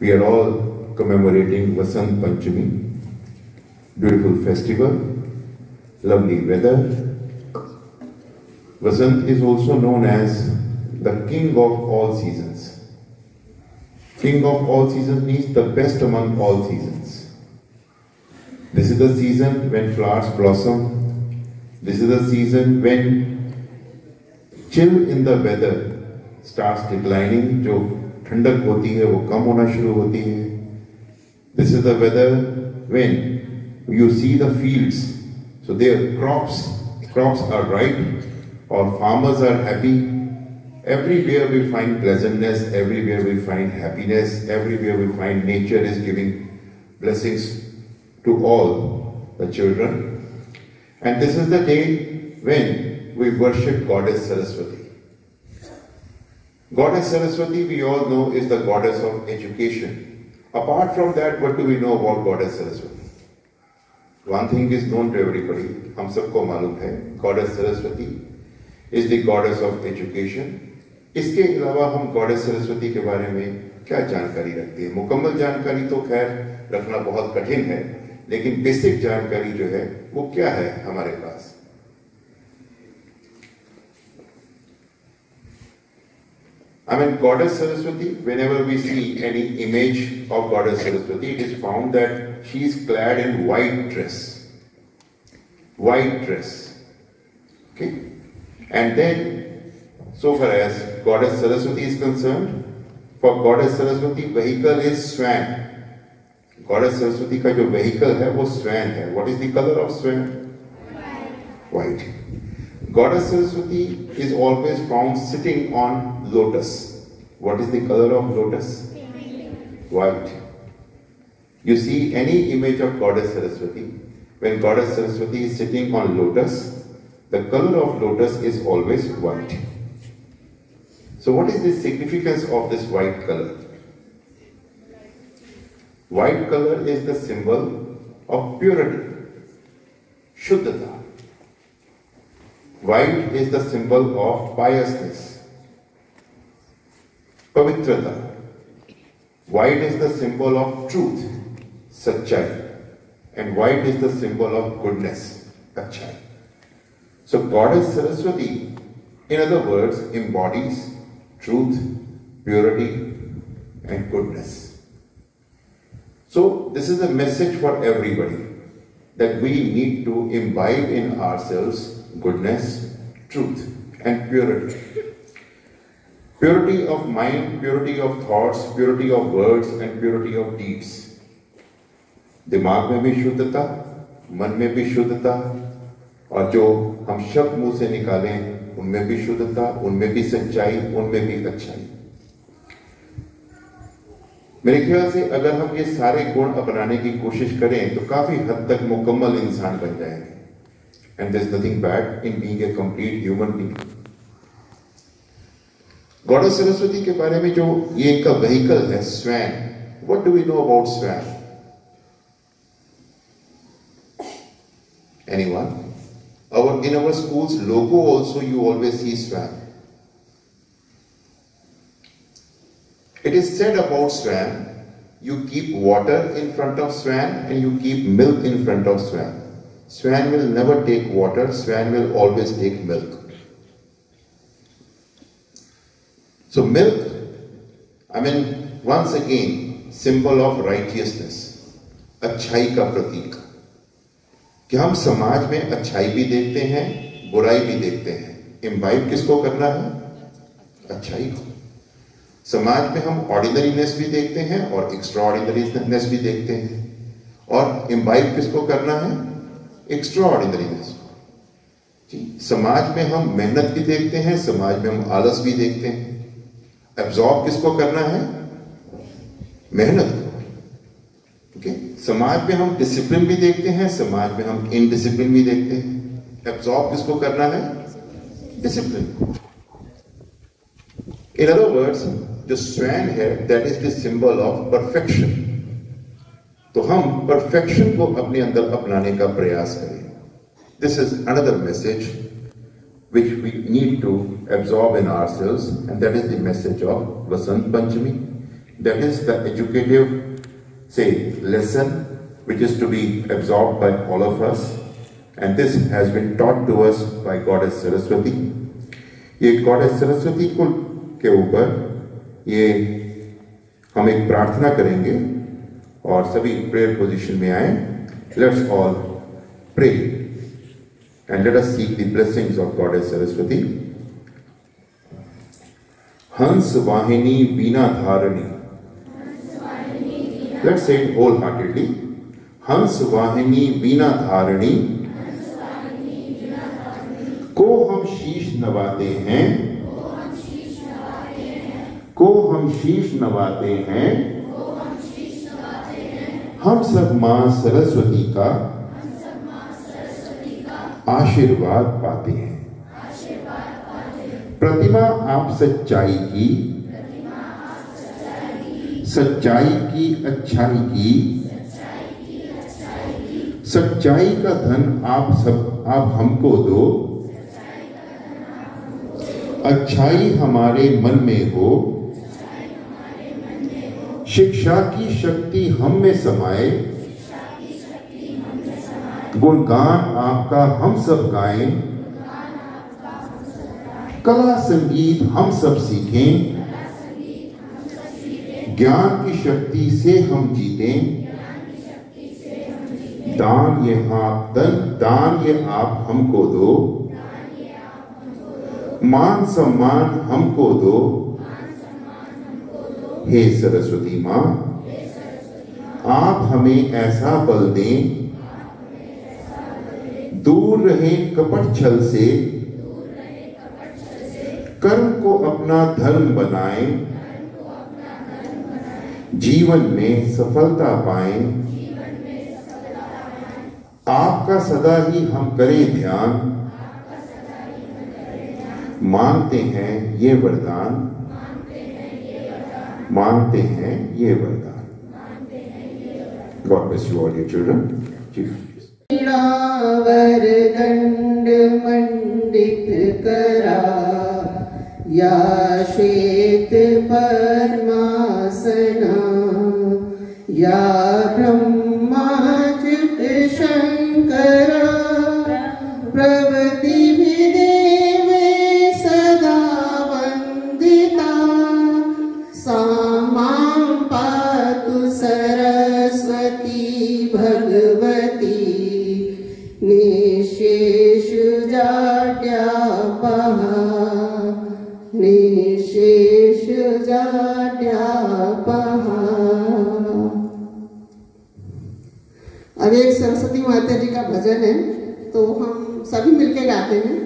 We are all commemorating Vasant Panchami, beautiful festival, lovely weather. Vasant is also known as the king of all seasons. King of all seasons means the best among all seasons. This is the season when flowers blossom. This is the season when chill in the weather starts declining. जो ठंडक होती है, वो कम होना शुरू होती है। This is the weather when you see the fields so their crops crops are right और farmers are happy everywhere we find pleasantness everywhere we find happiness everywhere we find nature is giving blessings to all the children and this is the day when we worship God is Saraswati Goddess Saraswati, we all know, is the goddess of education. Apart from that, what do we know about Goddess Saraswati? One thing is known to everybody, हम सबको मालूम है, Goddess Saraswati is the goddess of education. इसके अलावा हम goddess Saraswati के बारे में क्या जानकारी रखते हैं मुकम्मल जानकारी तो खैर रखना बहुत कठिन है लेकिन बेसिक जानकारी जो है वो क्या है हमारे पास I mean, Goddess Saraswati, whenever we see any image of Goddess Saraswati, it is found that she is clad in white dress. White dress. Okay? And then, so far as Goddess Saraswati is concerned, for Goddess Saraswati, vehicle is swan. Goddess Saraswati का जो vehicle है वो swan है. What is the color of swan? White. Goddess Saraswati is always found sitting on lotus. What is the color of lotus? White. You see any image of Goddess Saraswati, when Goddess Saraswati is sitting on lotus, the color of lotus is always white. So what is the significance of this white color? White color is the symbol of purity, Shuddhata. White is the symbol of piousness, Pavitrata. White is the symbol of truth, Satchai. And white is the symbol of goodness, Achai. So Goddess Saraswati, in other words, embodies truth, purity, and goodness. So this is a message for everybody that we need to imbibe in ourselves goodness, truth, and purity. Purity of mind, purity of thoughts, purity of words, and purity of deeds. दिमाग में भी शुद्धता मन में भी शुद्धता और जो हम शब्द मुँह से निकालें उनमें भी शुद्धता उनमें भी सच्चाई उनमें भी अच्छाई मेरे ख्याल से अगर हम ये सारे गुण अपनाने की कोशिश करें तो काफ़ी हद तक मुकम्मल इंसान बन जाएँगे and there's nothing bad in being a complete human being. Goddess Saraswati के बारे में जो ये इनका vehicle है swan, what do we know about swan? Anyone? Our in our school's logo also you always see swan. It is said about swan, you keep water in front of swan and you keep milk in front of swan. Swan will never take water, swan will always take milk. So milk, I mean, once again, symbol of righteousness, अच्छाई का प्रतीक कि हम समाज में अच्छाई भी देखते हैं बुराई भी देखते हैं। इम्बाइब किसको करना है? अच्छाई को। समाज में हम ऑर्डिनरीनेस भी देखते हैं और एक्स्ट्रा ऑर्डिनरीनेस भी देखते हैं। और इम्बाइब किसको करना है? एक्स्ट्रा ऑर्डिनरीनेस जी, समाज में हम मेहनत भी देखते हैं, समाज में हम आलस भी देखते हैं। एब्जॉर्ब किसको करना है? मेहनत को। ओके समाज में हम डिसिप्लिन भी देखते हैं, समाज में हम इनडिसिप्लिन भी देखते हैं। एब्जॉर्ब किसको करना है? डिसिप्लिन इन अदर वर्ड्स जो स्वैन है that is the symbol of perfection तो हम परफेक्शन को अपने अंदर अपनाने का प्रयास करें। This is another message which we need to absorb in our cells and that is the message of Vasant Panchami that is the educative से lesson which is to be absorb by all of us and this has been taught to us by goddess Saraswati ये God as Saraswati कुल के ऊपर ये हम एक प्रार्थना करेंगे। और सभी प्रेयर पोजीशन में आए। Let's all pray and let us seek the blessings of goddess Saraswati Hans Vahini Bina Dharini let's say wholeheartedly Hans Vahini Bina Dharni को हम शीश नवाते हैं। को हम शीश नवाते हैं। हम सब माँ सरस्वती का आशीर्वाद पाते हैं। प्रतिमा आप सच्चाई की सच्चाई की अच्छाई की, सच्चाई का धन आप सब, आप हमको दो। अच्छाई हमारे मन में हो शिक्षा की शक्ति हम में समाये गुणगान आपका हम सब गाएँ। कला संगीत हम सब सीखें। ज्ञान की शक्ति से हम जीतें। दान ये आप दन दान ये आप हमको दो। मान सम्मान हमको दो। हे सरस्वती माँ, आप हमें ऐसा बल दें, दूर रहे कपट छल से, कर्म को अपना धर्म बनाए, जीवन में सफलता पाए। आपका सदा ही हम करें ध्यान। मानते हैं ये वरदान। मानते हैं ये वरदान God bless you all children. दंड मंडित करा या श्वेत परमासना, या ब्रह्माच्युत निशेष जाट्या अब एक सरस्वती माता जी का भजन है तो हम सभी मिलके गाते हैं हे।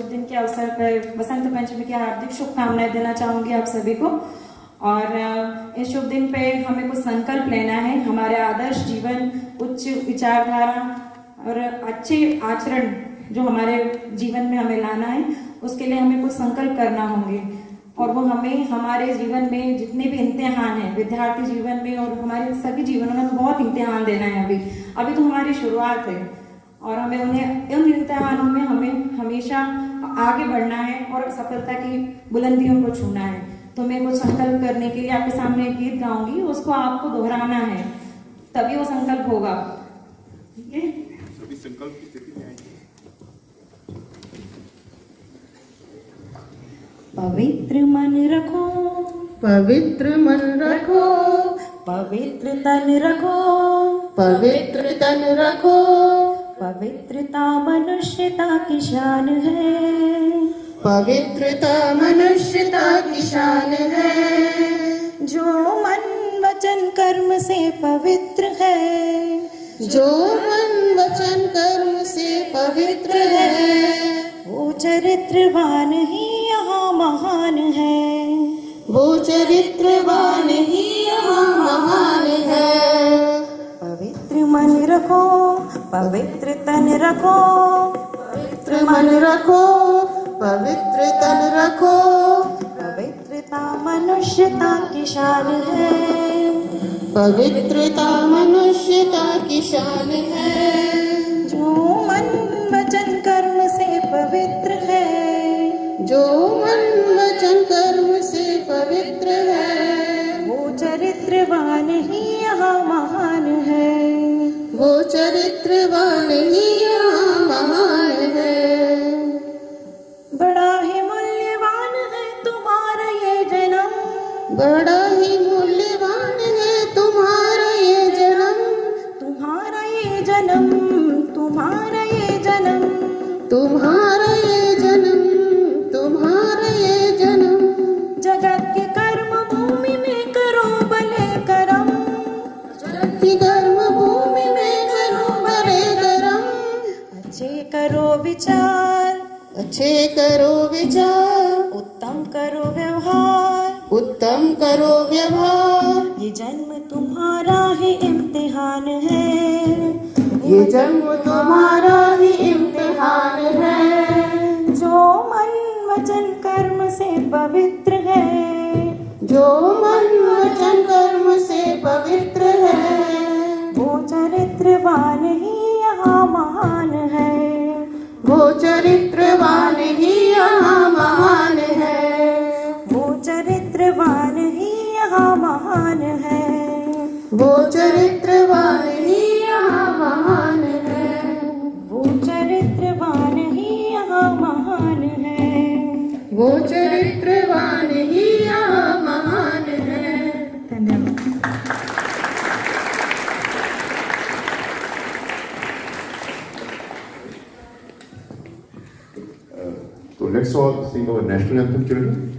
शुभ दिन के अवसर पर बसंत पंचमी की हार्दिक शुभकामनाएँ देना चाहूँगी आप सभी को। और इस शुभ दिन पे हमें कुछ संकल्प लेना है। हमारे आदर्श जीवन, उच्च विचारधारा और अच्छे आचरण जो हमारे जीवन में हमें लाना है, उसके लिए हमें कुछ संकल्प करना होंगे। और वो हमें हमारे जीवन में जितने भी इम्तिहान हैं, विद्यार्थी जीवन में और हमारे सभी जीवनों में बहुत इम्तिहान देना है अभी। अभी तो हमारी शुरुआत है। और हमें उन्हें, उन इम्तिहानों में हमें हमेशा आगे बढ़ना है और सफलता की बुलंदियों को छूना है। तो मैं कुछ संकल्प करने के लिए आपके सामने एक गीत गाऊँगी उसको आपको दोहराना है। तभी वो संकल्प होगा। ठीक है सभी संकल्प की स्थिति में पवित्र मन रखो पवित्र मन रखो पवित्र तन रखो पवित्र तन रखो। पवित्रता मनुष्यता की शान है। पवित्रता मनुष्यता की शान है। जो मन वचन कर्म से पवित्र है। जो मन वचन कर्म से पवित्र है। वो चरित्रवान ही यहाँ महान है। वो चरित्रवान ही यहाँ महान है। पवित्र मन रखो पवित्र तन रखो। पवित्र मन रखो पवित्र तन रखो। पवित्रता मनुष्यता की शान है। पवित्रता मनुष्यता की शान है। तुम्हारा ये जन्म। तुम्हारा ये जन्म तुम्हारा ये जन्म। जगत के कर्म भूमि में करो भले करम। की कर्म भूमि में करो भले कर्म। अच्छे करो विचार। अच्छे करो विचार। उत्तम करो व्यवहार। उत्तम करो व्यवहार। ये जन्म तुम्हारा ही इम्तिहान है। ये जन्म तुम्हारा ही इम्तिहान है। जो मन वचन कर्म से पवित्र है। जो मन वचन कर्म से पवित्र है। वो चरित्रवान ही यहाँ महान है। वो चरित्रवान ही यहाँ महान है। वो चरित्रवान ही यहाँ महान है। वो चरित्रवान वो चरित्रवान ही यहाँ महान है धन्यवाद So let's all sing our national anthem, children.